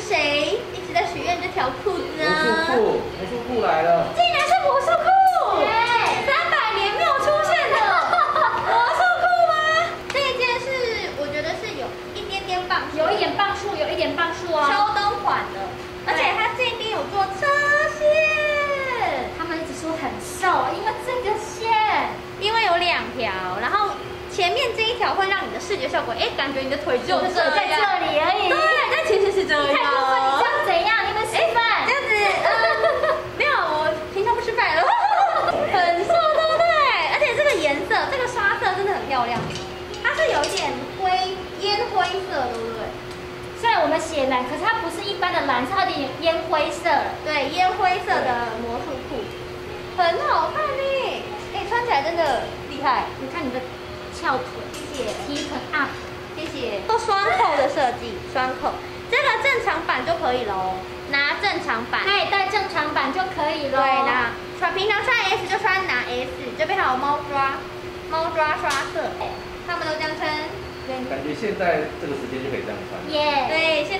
是谁一直在许愿这条裤子魔术？裤，魔术裤来了。竟然是魔术裤！对三百年没有出现的 魔术裤吗？这一件是我觉得是有一点点棒，有一点棒数，有一点棒数哦。秋冬款的，而且它这边有做车线，他们一直说很瘦，因为这个线。因为有两条，然后前面这一条会让你的视觉效果，哎，感觉你的腿就在这里而已对，但其实是这样。你太过分，你这样怎样？你们示范这。样子，嗯，没有，我平常不吃饭了，很瘦，对不对？而且这个颜色，这个刷色真的很漂亮，它是有一点灰烟灰色，对不对？虽然我们写蓝，可是它不是一般的蓝，是它有点烟灰色。对，烟灰色的魔术裤，很好看呢。哎，穿起来真的厉害，你看你的翘腿，谢谢，提臀 up。谢谢。做双扣的设计，双扣，这个正常版就可以喽，拿正常版。可以带正常版就可以对，了。那穿平常穿 S 就穿拿 S，这边还有猫抓，猫抓刷色，他们都这样称。感觉现在这个时间就可以这样穿。耶。对，现。